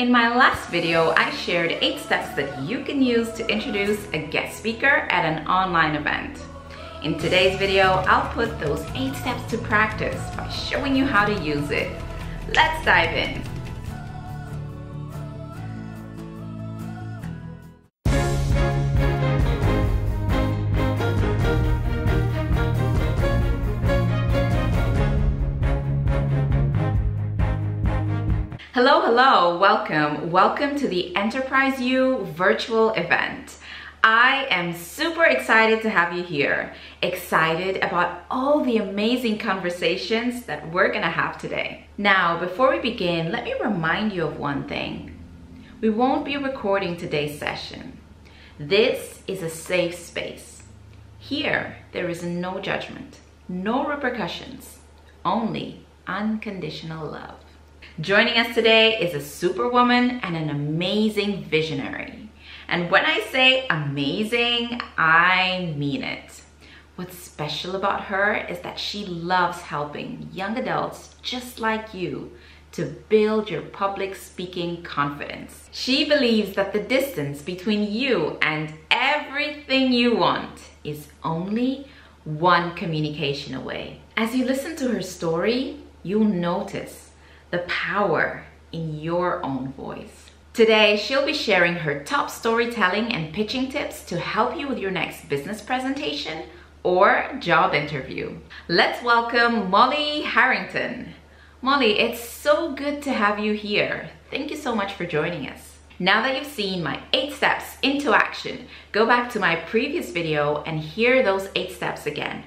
In my last video, I shared 8 steps that you can use to introduce a guest speaker at an online event. In today's video, I'll put those 8 steps to practice by showing you how to use it. Let's dive in. Hello, hello, welcome. Welcome to the Enterprise U virtual event. I am super excited to have you here. Excited about all the amazing conversations that we're gonna have today. Now, before we begin, let me remind you of one thing. We won't be recording today's session. This is a safe space. Here, there is no judgment, no repercussions, only unconditional love. Joining us today is a superwoman and an amazing visionary. And when I say amazing, I mean it. What's special about her is that she loves helping young adults just like you to build your public speaking confidence. She believes that the distance between you and everything you want is only one communication away. As you listen to her story, you'll notice the power in your own voice. Today, she'll be sharing her top storytelling and pitching tips to help you with your next business presentation or job interview. Let's welcome Molly Harrington. Molly, it's so good to have you here. Thank you so much for joining us. Now that you've seen my eight steps into action, go back to my previous video and hear those eight steps again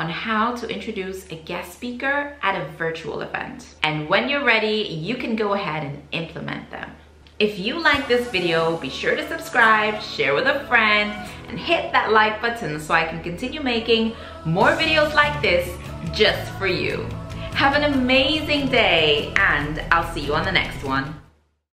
on how to introduce a guest speaker at a virtual event. And when you're ready, you can go ahead and implement them. If you like this video, be sure to subscribe, share with a friend, and hit that like button so I can continue making more videos like this just for you. Have an amazing day, and I'll see you on the next one.